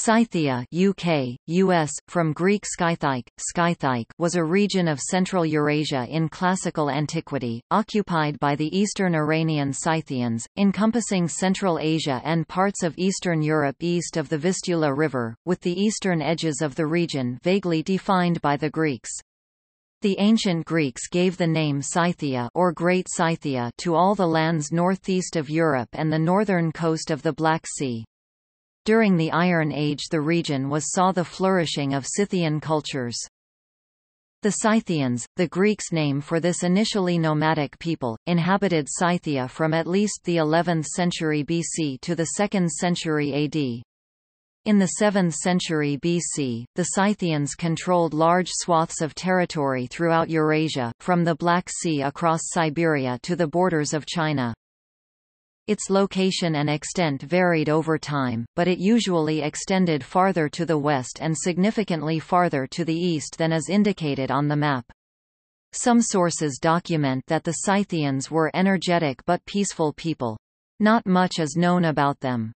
Scythia UK, US, from Greek Skythique, Skythique was a region of Central Eurasia in classical antiquity, occupied by the Eastern Iranian Scythians, encompassing Central Asia and parts of Eastern Europe east of the Vistula River, with the eastern edges of the region vaguely defined by the Greeks. The ancient Greeks gave the name Scythia or Great Scythia to all the lands northeast of Europe and the northern coast of the Black Sea. During the Iron Age the region was saw the flourishing of Scythian cultures. The Scythians, the Greeks' name for this initially nomadic people, inhabited Scythia from at least the 11th century BC to the 2nd century AD. In the 7th century BC, the Scythians controlled large swaths of territory throughout Eurasia, from the Black Sea across Siberia to the borders of China. Its location and extent varied over time, but it usually extended farther to the west and significantly farther to the east than is indicated on the map. Some sources document that the Scythians were energetic but peaceful people. Not much is known about them.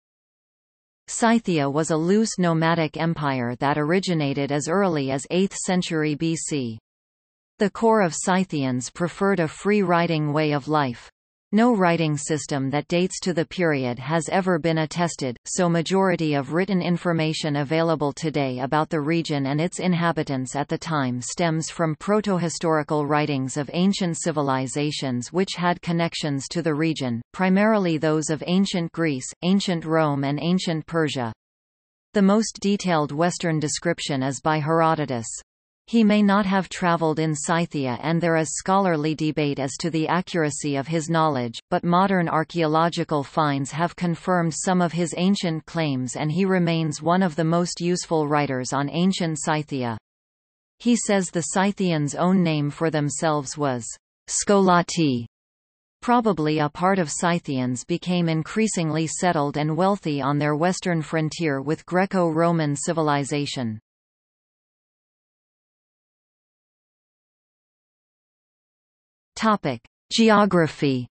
Scythia was a loose nomadic empire that originated as early as 8th century BC. The core of Scythians preferred a free-riding way of life. No writing system that dates to the period has ever been attested, so majority of written information available today about the region and its inhabitants at the time stems from protohistorical writings of ancient civilizations which had connections to the region, primarily those of ancient Greece, ancient Rome and ancient Persia. The most detailed Western description is by Herodotus. He may not have traveled in Scythia and there is scholarly debate as to the accuracy of his knowledge, but modern archaeological finds have confirmed some of his ancient claims and he remains one of the most useful writers on ancient Scythia. He says the Scythians' own name for themselves was Scoloti. Probably a part of Scythians became increasingly settled and wealthy on their western frontier with Greco-Roman civilization. Topic: Geography.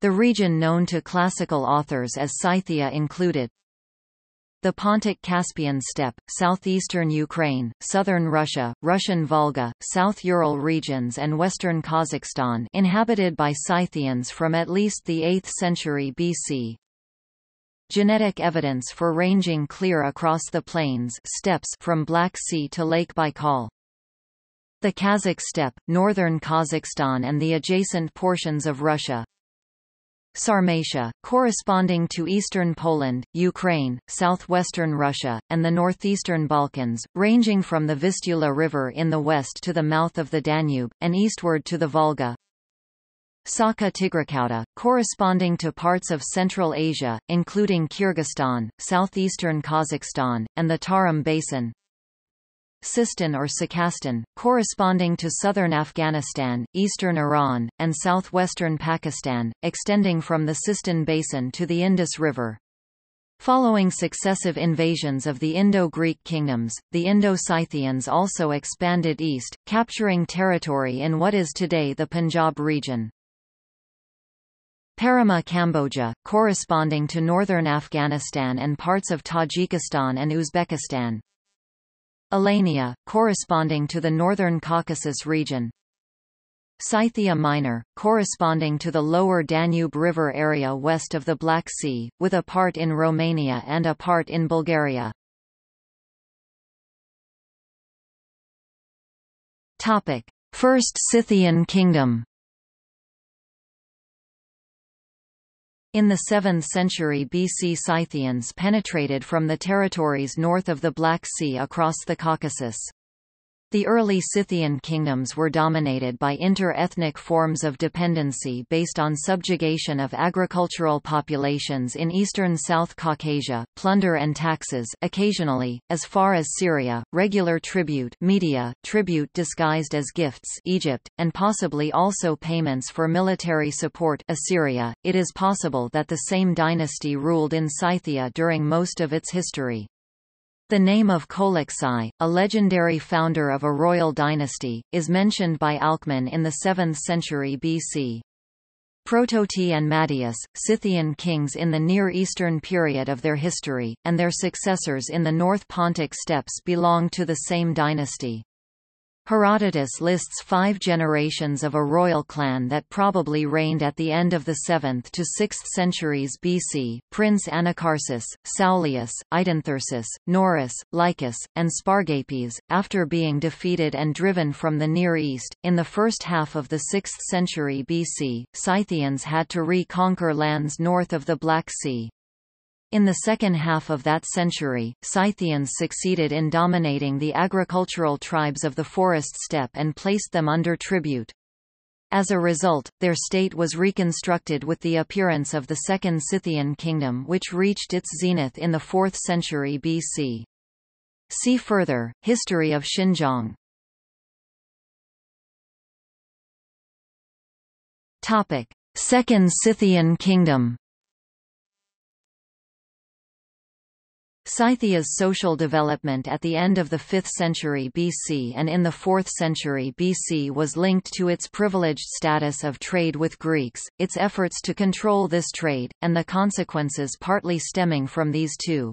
The region known to classical authors as Scythia included the Pontic-Caspian steppe, southeastern Ukraine, southern Russia, Russian Volga, South Ural regions and western Kazakhstan inhabited by Scythians from at least the 8th century BC. Genetic evidence for ranging clear across the plains steppes from Black Sea to Lake Baikal. The Kazakh steppe, northern Kazakhstan and the adjacent portions of Russia. Sarmatia, corresponding to eastern Poland, Ukraine, southwestern Russia, and the northeastern Balkans, ranging from the Vistula River in the west to the mouth of the Danube, and eastward to the Volga. Saka Tigraxauda, corresponding to parts of Central Asia, including Kyrgyzstan, southeastern Kazakhstan, and the Tarim Basin. Sistan or Sakastan, corresponding to southern Afghanistan, eastern Iran, and southwestern Pakistan, extending from the Sistan Basin to the Indus River. Following successive invasions of the Indo-Greek kingdoms, the Indo-Scythians also expanded east, capturing territory in what is today the Punjab region. Parama Kamboja, corresponding to northern Afghanistan and parts of Tajikistan and Uzbekistan. Alania, corresponding to the northern Caucasus region. Scythia Minor, corresponding to the lower Danube River area west of the Black Sea, with a part in Romania and a part in Bulgaria. First Scythian kingdom In the 7th century BC Scythians penetrated from the territories north of the Black Sea across the Caucasus. The early Scythian kingdoms were dominated by inter-ethnic forms of dependency based on subjugation of agricultural populations in eastern South Caucasia, plunder and taxes occasionally, as far as Syria, regular tribute media, tribute disguised as gifts Egypt, and possibly also payments for military support Assyria. It is possible that the same dynasty ruled in Scythia during most of its history. The name of Kolaksai, a legendary founder of a royal dynasty, is mentioned by Alcman in the 7th century BC. Prototi and Madius, Scythian kings in the Near Eastern period of their history, and their successors in the North Pontic steppes belong to the same dynasty. Herodotus lists five generations of a royal clan that probably reigned at the end of the 7th to 6th centuries BC, Prince Anacharsis, Saulius, Idanthersis, Norus, Lycus, and Spargapes, after being defeated and driven from the Near East. In the first half of the 6th century BC, Scythians had to reconquer lands north of the Black Sea. In the second half of that century, Scythians succeeded in dominating the agricultural tribes of the forest steppe and placed them under tribute. As a result, their state was reconstructed with the appearance of the Second Scythian Kingdom which reached its zenith in the 4th century BC. See further, History of Xinjiang. Second Scythian Kingdom Scythia's social development at the end of the 5th century BC and in the 4th century BC was linked to its privileged status of trade with Greeks, its efforts to control this trade, and the consequences partly stemming from these two.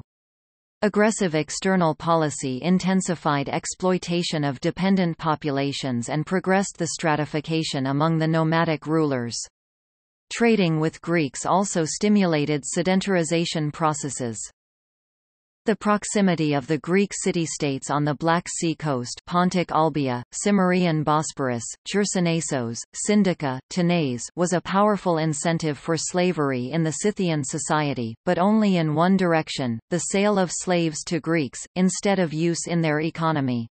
Aggressive external policy intensified exploitation of dependent populations and progressed the stratification among the nomadic rulers. Trading with Greeks also stimulated sedentarization processes. The proximity of the Greek city-states on the Black Sea coast Pontic Olbia, Cimmerian Bosporus, Chersonesos, Syndica, Tanais was a powerful incentive for slavery in the Scythian society, but only in one direction, the sale of slaves to Greeks, instead of use in their economy.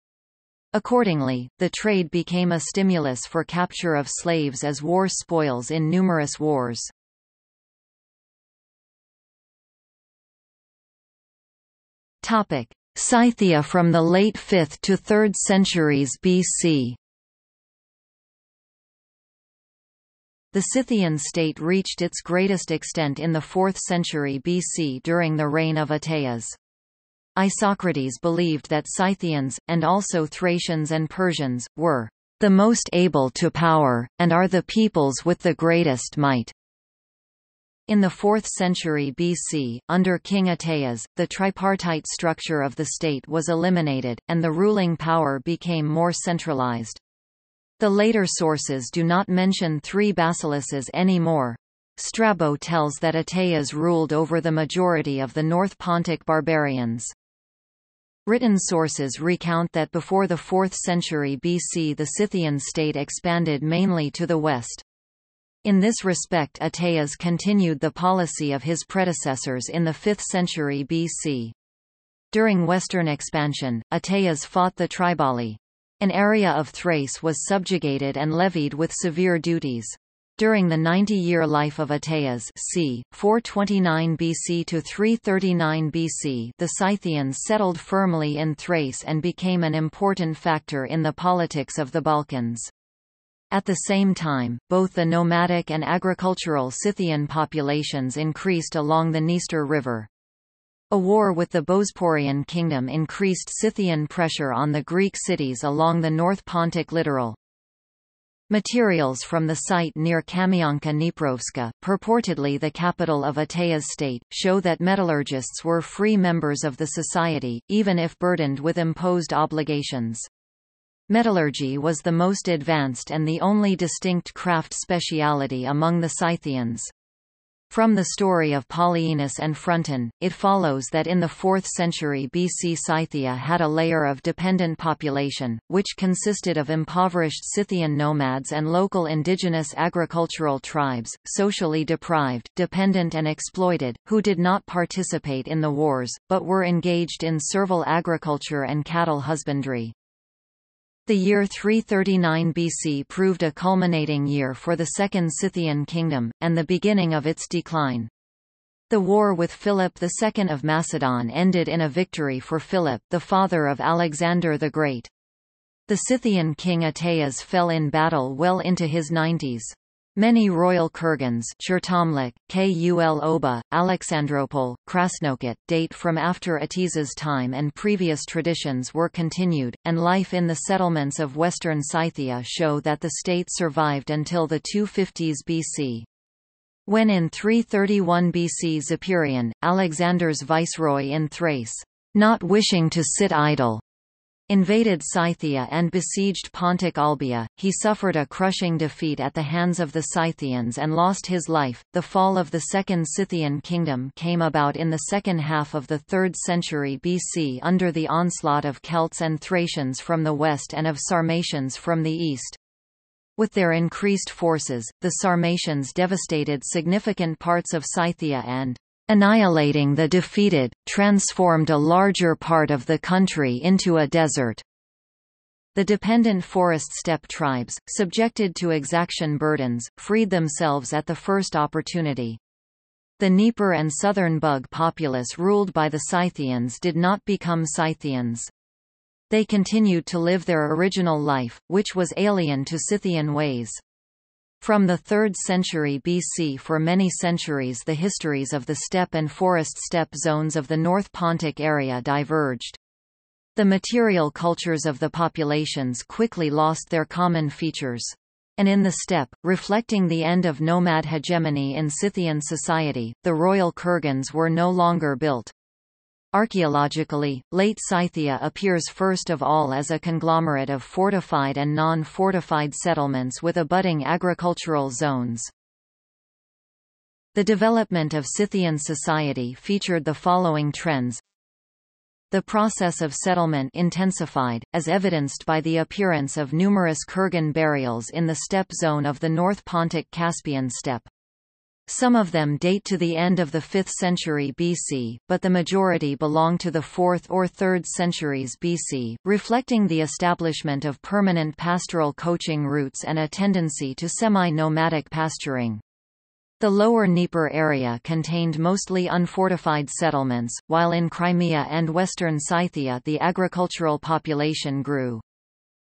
Accordingly, the trade became a stimulus for capture of slaves as war spoils in numerous wars. Topic: Scythia from the late 5th to 3rd centuries BC. The Scythian state reached its greatest extent in the 4th century BC during the reign of Ateas. Isocrates believed that Scythians, and also Thracians and Persians, were the most able to power, and are the peoples with the greatest might. In the 4th century BC, under King Ateas, the tripartite structure of the state was eliminated, and the ruling power became more centralized. The later sources do not mention three basiluses anymore. Strabo tells that Ateas ruled over the majority of the North Pontic barbarians. Written sources recount that before the 4th century BC the Scythian state expanded mainly to the west. In this respect Ateas continued the policy of his predecessors in the 5th century BC. During western expansion, Ateas fought the Triballi. An area of Thrace was subjugated and levied with severe duties. During the 90-year life of Ateas c. 429 BC to 339 BC the Scythians settled firmly in Thrace and became an important factor in the politics of the Balkans. At the same time, both the nomadic and agricultural Scythian populations increased along the Dniester River. A war with the Bosporan kingdom increased Scythian pressure on the Greek cities along the North Pontic littoral. Materials from the site near Kamianka Dniprovska, purportedly the capital of Ateas state, show that metallurgists were free members of the society, even if burdened with imposed obligations. Metallurgy was the most advanced and the only distinct craft speciality among the Scythians. From the story of Polyaenus and Fronton, it follows that in the 4th century BC Scythia had a layer of dependent population, which consisted of impoverished Scythian nomads and local indigenous agricultural tribes, socially deprived, dependent and exploited, who did not participate in the wars, but were engaged in servile agriculture and cattle husbandry. The year 339 BC proved a culminating year for the Second Scythian Kingdom, and the beginning of its decline. The war with Philip II of Macedon ended in a victory for Philip, the father of Alexander the Great. The Scythian king Ateas fell in battle well into his nineties. Many royal kurgans Chertomlik, Kul Oba, Alexandropol, Krasnokut date from after Ateas's time and previous traditions were continued, and life in the settlements of western Scythia show that the state survived until the 250s BC. When in 331 BC Zopyrion, Alexander's viceroy in Thrace, not wishing to sit idle, invaded Scythia and besieged Pontic Olbia, he suffered a crushing defeat at the hands of the Scythians and lost his life. The fall of the Second Scythian kingdom came about in the second half of the 3rd century BC under the onslaught of Celts and Thracians from the west and of Sarmatians from the east. With their increased forces, the Sarmatians devastated significant parts of Scythia and annihilating the defeated, transformed a larger part of the country into a desert. The dependent forest steppe tribes, subjected to exaction burdens, freed themselves at the first opportunity. The Dnieper and southern Bug populace ruled by the Scythians did not become Scythians. They continued to live their original life, which was alien to Scythian ways. From the 3rd century BC for many centuries the histories of the steppe and forest steppe zones of the North Pontic area diverged. The material cultures of the populations quickly lost their common features. And in the steppe, reflecting the end of nomad hegemony in Scythian society, the royal kurgans were no longer built. Archaeologically, late Scythia appears first of all as a conglomerate of fortified and non-fortified settlements with abutting agricultural zones. The development of Scythian society featured the following trends. The process of settlement intensified, as evidenced by the appearance of numerous kurgan burials in the steppe zone of the North Pontic Caspian steppe. Some of them date to the end of the 5th century BC, but the majority belong to the 4th or 3rd centuries BC, reflecting the establishment of permanent pastoral coaching routes and a tendency to semi-nomadic pasturing. The lower Dnieper area contained mostly unfortified settlements, while in Crimea and western Scythia the agricultural population grew.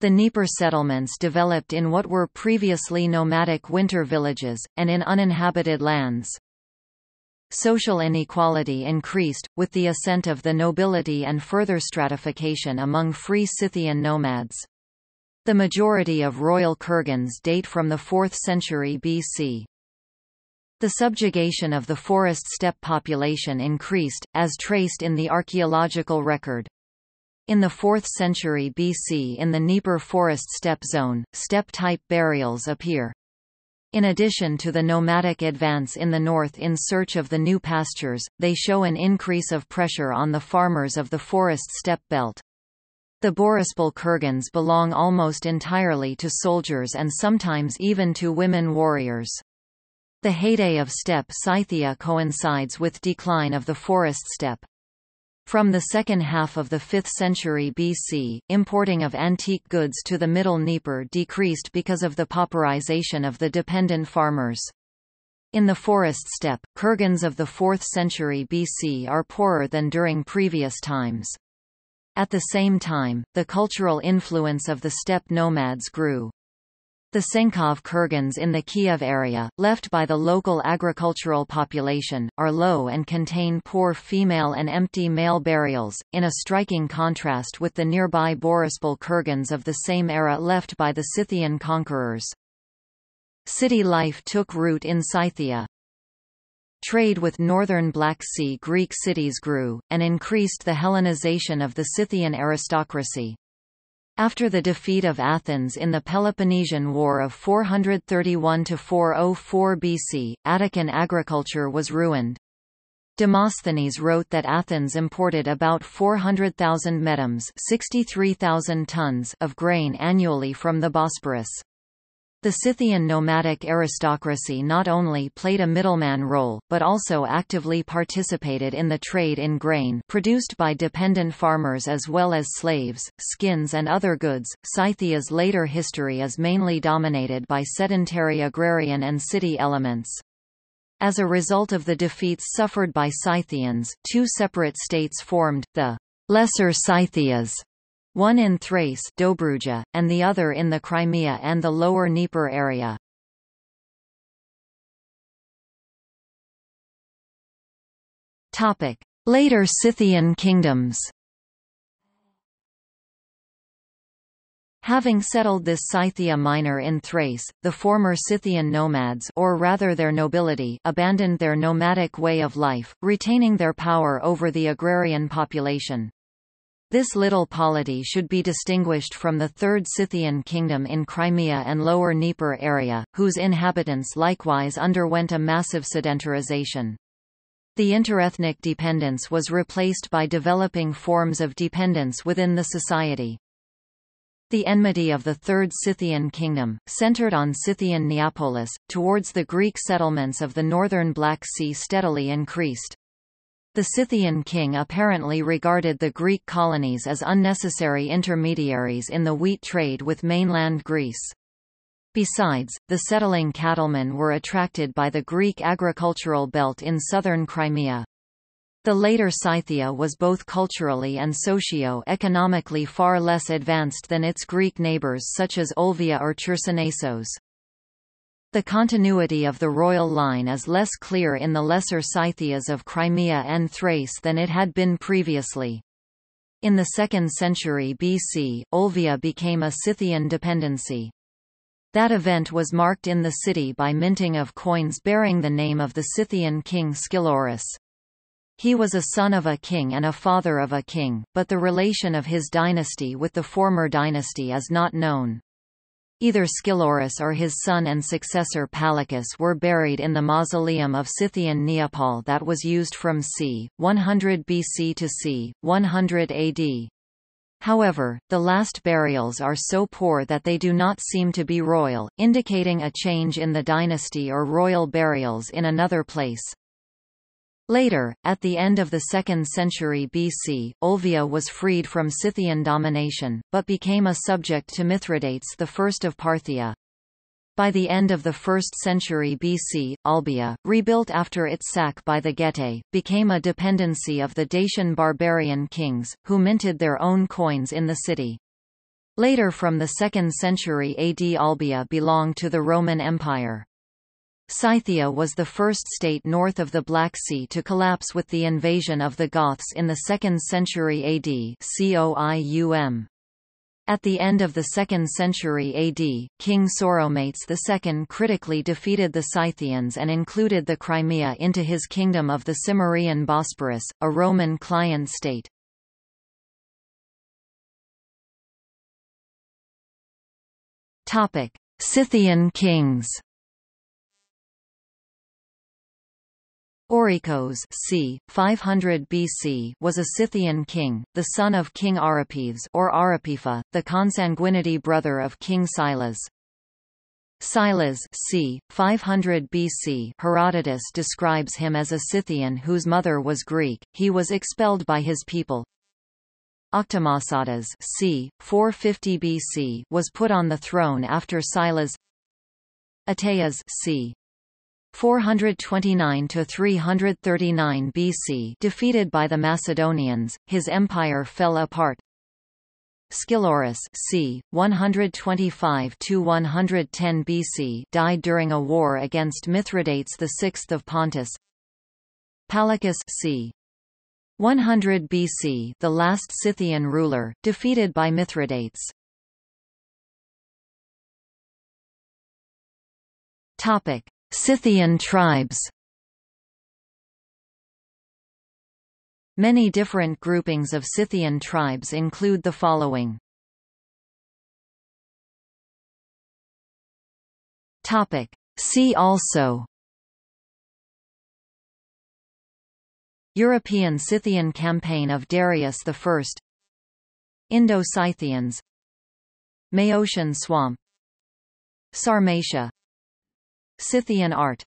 The Dnieper settlements developed in what were previously nomadic winter villages, and in uninhabited lands. Social inequality increased, with the ascent of the nobility and further stratification among free Scythian nomads. The majority of royal kurgans date from the 4th century BC. The subjugation of the forest steppe population increased, as traced in the archaeological record. In the 4th century BC in the Dnieper forest steppe zone, steppe-type burials appear. In addition to the nomadic advance in the north in search of the new pastures, they show an increase of pressure on the farmers of the forest steppe belt. The Borispol Kurgans belong almost entirely to soldiers and sometimes even to women warriors. The heyday of steppe Scythia coincides with decline of the forest steppe. From the second half of the 5th century BC, importing of antique goods to the Middle Dnieper decreased because of the pauperization of the dependent farmers. In the forest steppe, kurgans of the 4th century BC are poorer than during previous times. At the same time, the cultural influence of the steppe nomads grew. The Senkov kurgans in the Kiev area, left by the local agricultural population, are low and contain poor female and empty male burials, in a striking contrast with the nearby Borispol kurgans of the same era left by the Scythian conquerors. City life took root in Scythia. Trade with northern Black Sea Greek cities grew, and increased the Hellenization of the Scythian aristocracy. After the defeat of Athens in the Peloponnesian War of 431–404 BC, Attican agriculture was ruined. Demosthenes wrote that Athens imported about 400,000 medimni 63,000 tons of grain annually from the Bosporus. The Scythian nomadic aristocracy not only played a middleman role, but also actively participated in the trade in grain produced by dependent farmers as well as slaves, skins and other goods. Scythia's later history is mainly dominated by sedentary agrarian and city elements. As a result of the defeats suffered by Scythians, two separate states formed, the Lesser Scythias one in Thrace Dobruja, and the other in the Crimea and the lower Dnieper area. Later Scythian kingdoms Having settled this Scythia Minor in Thrace, the former Scythian nomads or rather their nobility abandoned their nomadic way of life, retaining their power over the agrarian population. This little polity should be distinguished from the Third Scythian kingdom in Crimea and Lower Dnieper area, whose inhabitants likewise underwent a massive sedentarization. The interethnic dependence was replaced by developing forms of dependence within the society. The enmity of the Third Scythian Kingdom, centered on Scythian Neapolis, towards the Greek settlements of the northern Black Sea steadily increased. The Scythian king apparently regarded the Greek colonies as unnecessary intermediaries in the wheat trade with mainland Greece. Besides, the settling cattlemen were attracted by the Greek agricultural belt in southern Crimea. The later Scythia was both culturally and socio-economically far less advanced than its Greek neighbors such as Olvia or Chersonesos. The continuity of the royal line is less clear in the lesser Scythias of Crimea and Thrace than it had been previously. In the 2nd century BC, Olvia became a Scythian dependency. That event was marked in the city by minting of coins bearing the name of the Scythian king Scilurus. He was a son of a king and a father of a king, but the relation of his dynasty with the former dynasty is not known. Either Scilurus or his son and successor Palakus were buried in the mausoleum of Scythian Neapol that was used from c. 100 BC to c. 100 AD. However, the last burials are so poor that they do not seem to be royal, indicating a change in the dynasty or royal burials in another place. Later, at the end of the 2nd century BC, Olvia was freed from Scythian domination, but became a subject to Mithridates I of Parthia. By the end of the 1st century BC, Olbia, rebuilt after its sack by the Getae, became a dependency of the Dacian barbarian kings, who minted their own coins in the city. Later from the 2nd century AD Olbia belonged to the Roman Empire. Scythia was the first state north of the Black Sea to collapse with the invasion of the Goths in the 2nd century AD COIUM. At the end of the 2nd century AD, King Sauromates II critically defeated the Scythians and included the Crimea into his kingdom of the Cimmerian Bosporus, a Roman client state. Scythian kings Oreikos c. 500 BC was a Scythian king, the son of King Aripides or Aripifa, the consanguinity brother of King Silas. Silas c. 500 BC Herodotus describes him as a Scythian whose mother was Greek, he was expelled by his people. Octomausadas c. 450 BC was put on the throne after Silas Ateas c. 429 to 339 BC defeated by the Macedonians, his empire fell apart. Scilurus c. 125 to 110 BC died during a war against Mithridates VI of Pontus. Palakus c. 100 BC the last Scythian ruler, defeated by Mithridates. Topic: Scythian tribes. Many different groupings of Scythian tribes include the following. Topic. See also. European Scythian campaign of Darius I Indo-Scythians. Maeotian swamp. Sarmatia Scythian art